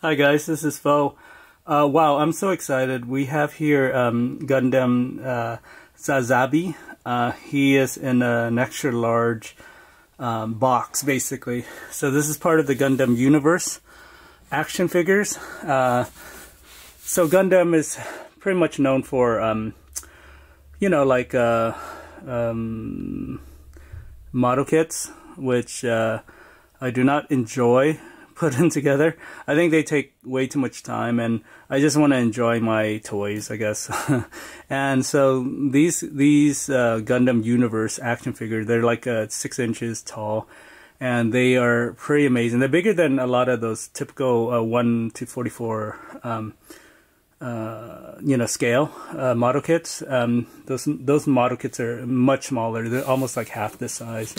Hi guys, this is Fo. Uh, wow, I'm so excited. We have here um, Gundam uh, Sazabi. Uh, he is in an extra large um, box, basically. So this is part of the Gundam universe action figures. Uh, so Gundam is pretty much known for, um, you know, like uh, um, model kits, which uh, I do not enjoy putting together. I think they take way too much time, and I just want to enjoy my toys, I guess. and so these these uh, Gundam Universe action figures, they're like uh, six inches tall, and they are pretty amazing. They're bigger than a lot of those typical uh, one to forty four. Um, uh, you know, scale uh, model kits. Um, those those model kits are much smaller. They're almost like half this size.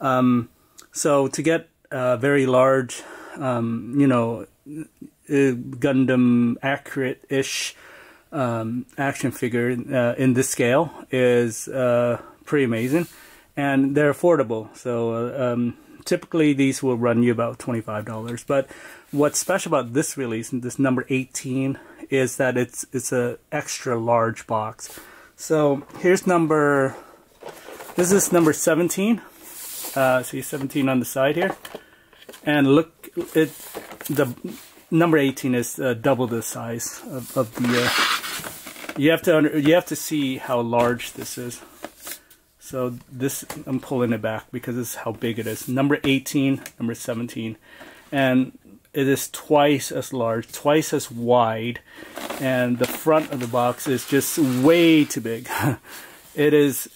Um, so to get uh, very large, um, you know, uh, Gundam accurate-ish um, action figure uh, in this scale is uh, pretty amazing, and they're affordable. So uh, um, typically these will run you about twenty-five dollars. But what's special about this release, this number eighteen, is that it's it's a extra large box. So here's number. This is number seventeen. Uh, see 17 on the side here. And look it the number 18 is uh, double the size of, of the uh, you have to under, you have to see how large this is. So this I'm pulling it back because this is how big it is. Number 18 number 17 and it is twice as large twice as wide. And the front of the box is just way too big. It is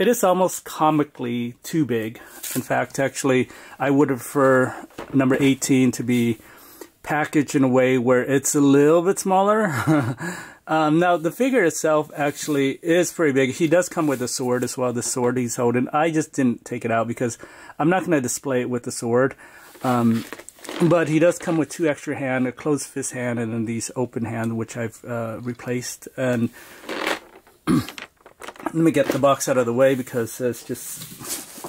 it is almost comically too big in fact, actually, I would prefer number 18 to be packaged in a way where it's a little bit smaller. um, now, the figure itself actually is pretty big. He does come with a sword as well, the sword he's holding. I just didn't take it out because I'm not going to display it with the sword. Um, but he does come with two extra hand, a closed fist hand, and then these open hand, which I've uh, replaced. And let me get the box out of the way because it's just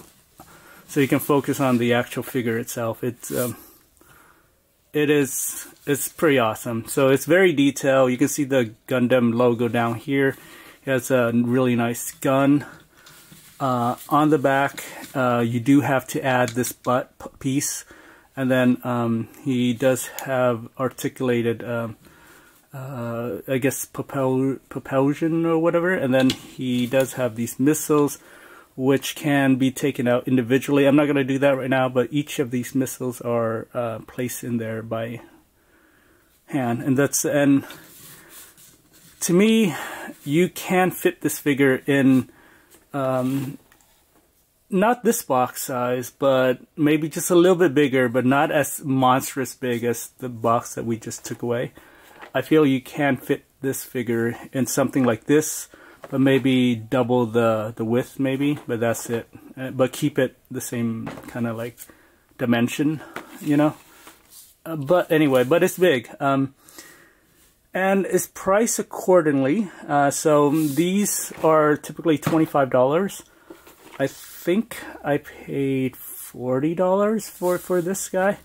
so you can focus on the actual figure itself. It's um, it is it's pretty awesome. So it's very detailed. You can see the Gundam logo down here. It has a really nice gun. Uh, on the back, uh, you do have to add this butt piece, and then um, he does have articulated, um, uh, I guess, propel propulsion or whatever, and then he does have these missiles which can be taken out individually. I'm not going to do that right now, but each of these missiles are uh, placed in there by hand. And that's, and to me, you can fit this figure in, um, not this box size, but maybe just a little bit bigger, but not as monstrous big as the box that we just took away. I feel you can fit this figure in something like this, but maybe double the the width maybe but that's it. Uh, but keep it the same kind of like dimension you know? Uh, but anyway but it's big um, and it's priced accordingly uh, so these are typically $25 I think I paid $40 for for this guy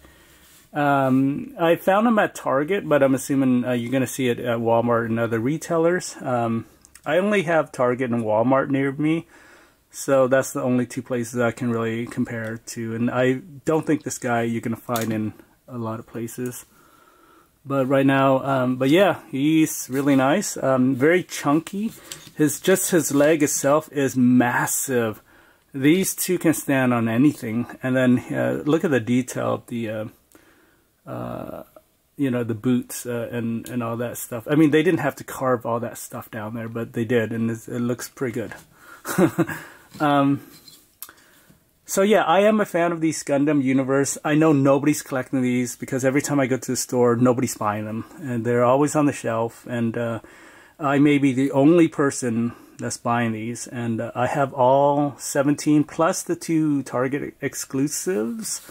um, I found them at Target, but I'm assuming uh, you're going to see it at Walmart and other retailers. Um, I only have Target and Walmart near me, so that's the only two places I can really compare to. And I don't think this guy you're gonna find in a lot of places. But right now, um, but yeah, he's really nice. Um, very chunky. His just his leg itself is massive. These two can stand on anything. And then uh, look at the detail of the uh, uh, you know the boots uh, and and all that stuff. I mean, they didn't have to carve all that stuff down there, but they did, and it looks pretty good. um, so yeah, I am a fan of these Gundam Universe. I know nobody's collecting these because every time I go to the store, nobody's buying them, and they're always on the shelf. And uh, I may be the only person that's buying these, and uh, I have all 17 plus the two Target exclusives.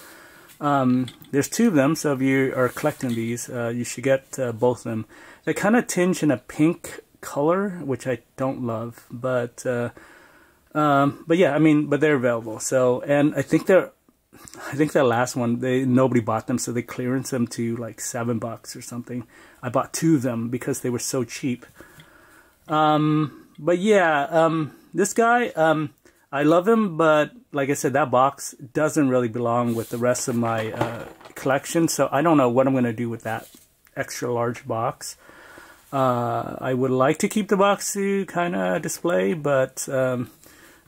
Um, there's two of them, so if you are collecting these, uh, you should get uh, both of them. They kind of tinge in a pink color, which I don't love, but uh, um, but yeah, I mean, but they're available. So, and I think they're I think that last one they nobody bought them, so they clearance them to like seven bucks or something. I bought two of them because they were so cheap. Um, but yeah, um, this guy, um, I love him, but like I said, that box doesn't really belong with the rest of my uh, collection, so I don't know what I'm going to do with that extra large box. Uh, I would like to keep the box to kind of display, but um,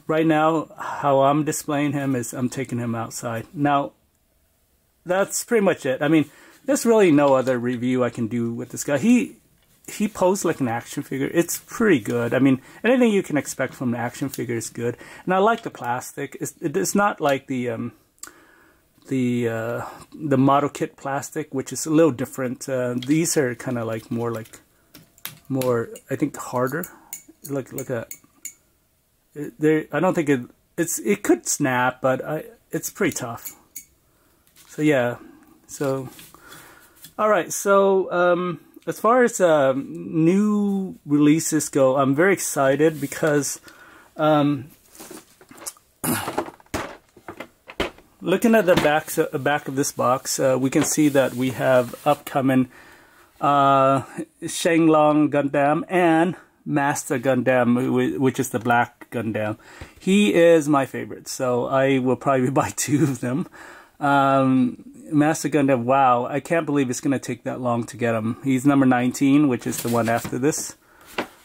right now, how I'm displaying him is I'm taking him outside. Now, that's pretty much it. I mean, there's really no other review I can do with this guy. He he posed like an action figure. It's pretty good. I mean, anything you can expect from an action figure is good. And I like the plastic. It's, it's not like the um, the uh, the model kit plastic, which is a little different. Uh, these are kind of like more like more, I think, harder. Look, look at there. I don't think it. It's it could snap, but I it's pretty tough. So yeah. So all right. So. Um, as far as uh, new releases go, I'm very excited because um, looking at the back, uh, back of this box, uh, we can see that we have upcoming uh, Shenlong Gundam and Master Gundam, which is the black Gundam. He is my favorite, so I will probably buy two of them. Um, Master Gundam, wow, I can't believe it's going to take that long to get him. He's number 19, which is the one after this.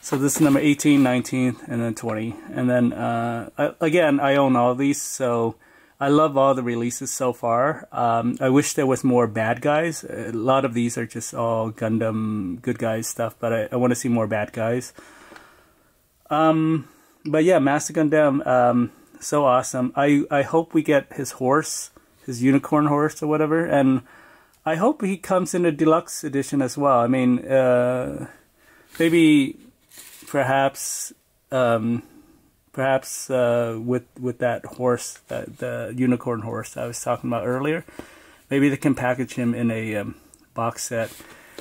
So this is number 18, 19, and then 20. And then, uh, I, again, I own all these, so I love all the releases so far. Um, I wish there was more bad guys. A lot of these are just all Gundam good guys stuff, but I, I want to see more bad guys. Um, but yeah, Master Gundam, um, so awesome. I, I hope we get his horse his unicorn horse or whatever. And I hope he comes in a deluxe edition as well. I mean, uh, maybe, perhaps, um, perhaps uh, with with that horse, that the unicorn horse I was talking about earlier. Maybe they can package him in a um, box set.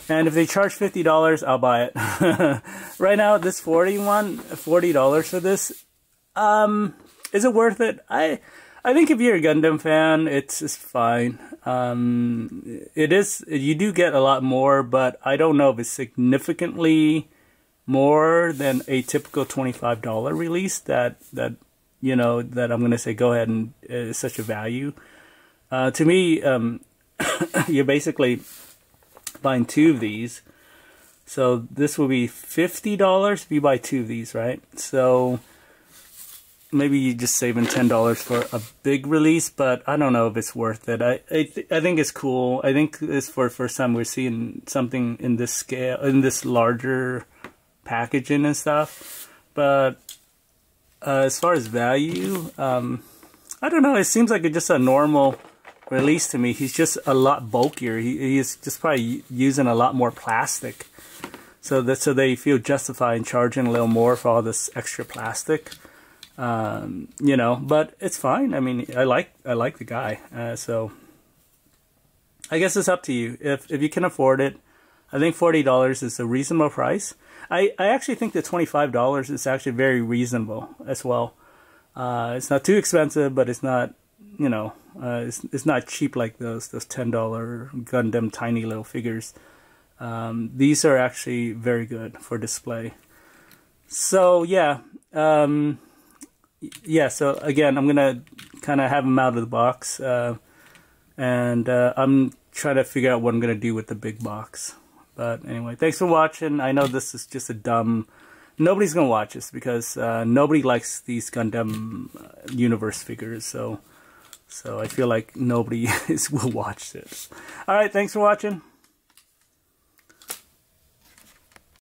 And if they charge fifty dollars, I'll buy it. right now, this forty one, forty dollars for this. Um, is it worth it? I I think if you're a Gundam fan, it's, it's fine. Um, it is you do get a lot more, but I don't know if it's significantly more than a typical twenty five dollar release. That that you know that I'm gonna say go ahead and uh, is such a value. Uh, to me, um, you're basically buying two of these. So this will be fifty dollars if you buy two of these, right? So maybe you're just saving ten dollars for a big release, but I don't know if it's worth it. I I, th I think it's cool. I think it's for the first time we're seeing something in this scale, in this larger packaging and stuff. But uh, as far as value, um, I don't know. It seems like it's just a normal release to me. He's just a lot bulkier. He, he's just probably using a lot more plastic. So that so they feel justified in charging a little more for all this extra plastic. Um, you know, but it's fine. I mean, I like I like the guy, uh, so I guess it's up to you. If if you can afford it, I think forty dollars is a reasonable price. I I actually think that twenty five dollars is actually very reasonable as well. Uh, it's not too expensive, but it's not you know uh, it's it's not cheap like those those ten dollar Gundam tiny little figures. Um, these are actually very good for display. So yeah. Um, yeah, so again, I'm gonna kind of have them out of the box, uh, and uh, I'm trying to figure out what I'm gonna do with the big box. But anyway, thanks for watching. I know this is just a dumb. Nobody's gonna watch this because uh, nobody likes these Gundam uh, universe figures. So, so I feel like nobody is, will watch this. All right, thanks for watching.